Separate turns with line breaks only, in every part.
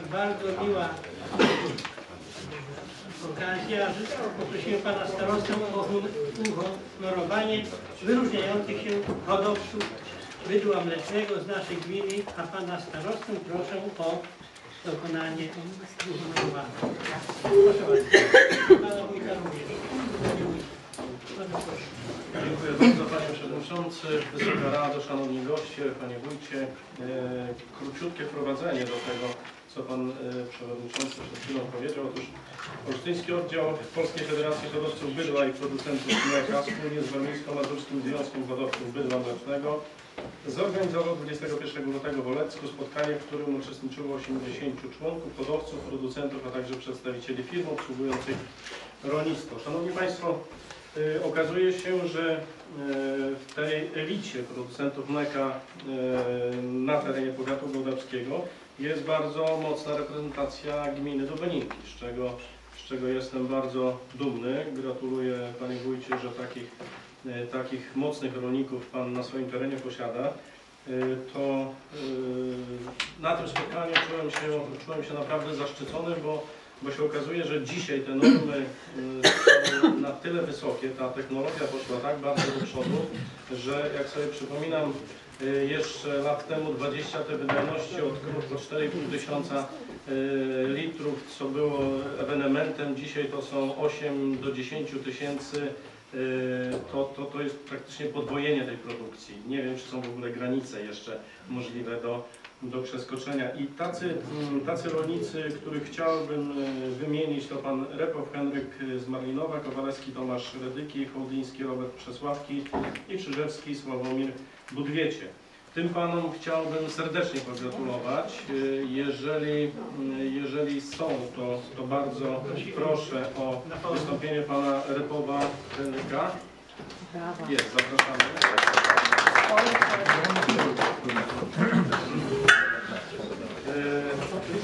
bardzo miła okazja. Poprosiłem pana starostę o uhonorowanie wyróżniających się hodowców bydła mlecznego z naszej gminy, a pana starostę proszę o dokonanie uhonorowania. Proszę bardzo. Pana. Bardzo proszę.
Dziękuję bardzo Panie Przewodniczący, Wysoka Rado, Szanowni Goście, Panie Wójcie. E, Króciutkie wprowadzenie do tego, co Pan e, Przewodniczący przed chwilą powiedział. Otóż Olsztyński Oddział Polskiej Federacji Hodowców Bydła i Producentów Mleka wspólnie z Warmińsko-Mazurskim Związkiem Hodowców Bydła Mlecznego zorganizował 21 lutego w Olecku spotkanie, w którym uczestniczyło 80 członków, hodowców, producentów, a także przedstawicieli firm obsługujących rolnictwo. Szanowni Państwo, okazuje się, że y, w tej elicie producentów mleka y, na terenie powiatu gołdawskiego jest bardzo mocna reprezentacja gminy Dobeninki, z czego, z czego jestem bardzo dumny. Gratuluję Panie Wójcie, że takich, y, takich mocnych rolników Pan na swoim terenie posiada. Y, To y, na tym spotkaniu czułem się, czułem się naprawdę zaszczycony, bo bo się okazuje, że dzisiaj te normy y, są na tyle wysokie, ta technologia poszła tak bardzo do przodu, że jak sobie przypominam y, jeszcze lat temu 20 te wydajności od krów po 4,5 tysiąca y, litrów, co było ewenementem, dzisiaj to są 8 do 10 tysięcy, to, to, to jest praktycznie podwojenie tej produkcji. Nie wiem, czy są w ogóle granice jeszcze możliwe do, do przeskoczenia. I tacy, mm, tacy rolnicy, których chciałbym e, wymienić, to pan Repow Henryk z Marlinowa, Kowalewski Tomasz Redyki, Hołdyński Robert Przesławki i Krzyżewski Sławomir Budwiecie. Tym panom chciałbym serdecznie pogratulować. E, Jeżeli, mm, jeżeli są, to, to bardzo proszę o wystąpienie pana Repowa Henryka. Jest, zapraszamy.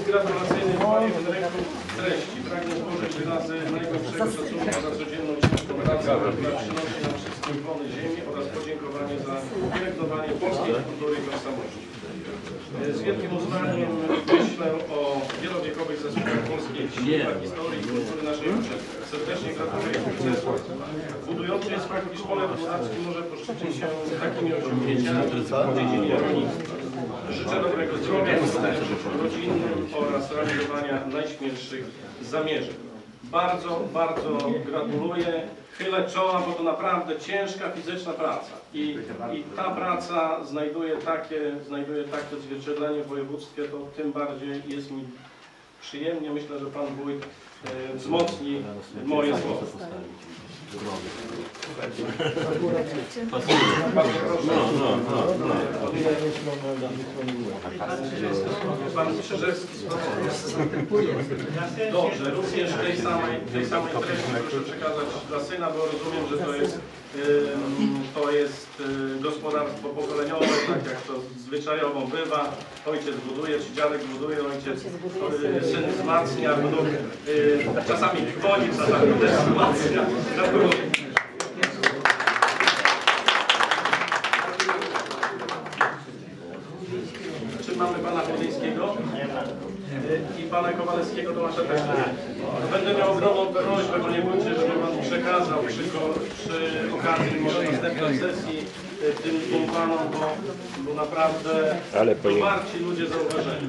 Gratulacyjny Panie Henryku treści. Pragnę złożyć wyrazy najgłębszego szacunku za codzienną ciężką pracę, która przynosi nam wszystkim plony ziemi oraz podziękowanie za pielęgnowanie polskiej kultury i tożsamości. Z wielkim uznaniem myślę o wielowiekowych zasługach polskiej historii i kultury naszej ojczyzny. Serdecznie gratuluję sukcesu. Budujący jest fakt, iż pole może poszczycić się takimi osiągnięciami w dziedzinie rolnictwa. Życzę dobrego zdrowia, rodzinnym oraz realizowania najśmielszych zamierzeń. Bardzo, bardzo gratuluję. Chylę czoła, bo to naprawdę ciężka fizyczna praca. I, i ta praca znajduje takie, znajduje takie odzwierciedlenie w województwie, to tym bardziej jest mi przyjemnie. Myślę, że Pan Wójt e, wzmocni moje słowa. Pan Krzyżewski. Dobrze, również tej samej, tej samej treści proszę przekazać dla syna, bo rozumiem, że to jest, to jest gospodarstwo pokoleniowe, tak jak to zwyczajowo bywa. Ojciec buduje, czy dziadek buduje, ojciec, y, syn wzmacnia, wnuk y, czasami chwoni, czasami też wzmacnia. Gratuluję. Czy mamy pana Chodyńskiego? I pana Kowalewskiego Tomasza też. Będę miał ogromną prośbę, panie wójcie, żeby pan przekazał przy, przy okazji może następnej sesji y, tym dwóm panom, bo, bo naprawdę
Ale pojęcie.
warci ludzie zauważenia.